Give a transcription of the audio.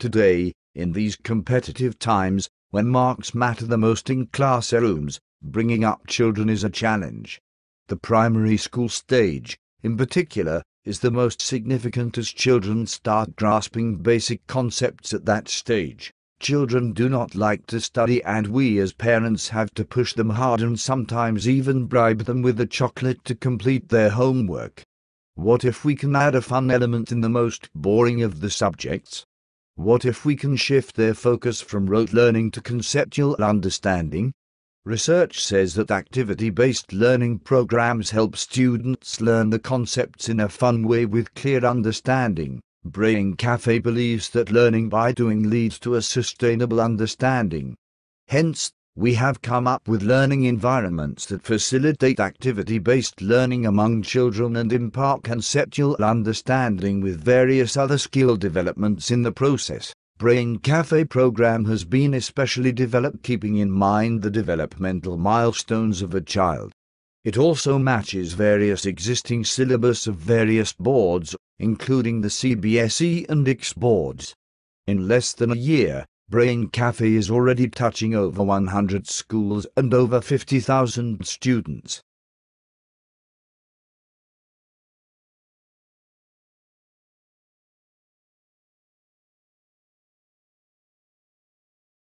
Today, in these competitive times, when marks matter the most in classrooms, bringing up children is a challenge. The primary school stage, in particular, is the most significant as children start grasping basic concepts at that stage. Children do not like to study, and we as parents have to push them hard and sometimes even bribe them with a chocolate to complete their homework. What if we can add a fun element in the most boring of the subjects? What if we can shift their focus from rote learning to conceptual understanding? Research says that activity based learning programs help students learn the concepts in a fun way with clear understanding. Brain Cafe believes that learning by doing leads to a sustainable understanding. Hence, we have come up with learning environments that facilitate activity based learning among children and impart conceptual understanding with various other skill developments in the process. Brain Cafe program has been especially developed keeping in mind the developmental milestones of a child. It also matches various existing syllabus of various boards, including the CBSE and ICSE boards. In less than a year, Brain Cafe is already touching over 100 schools and over 50,000 students.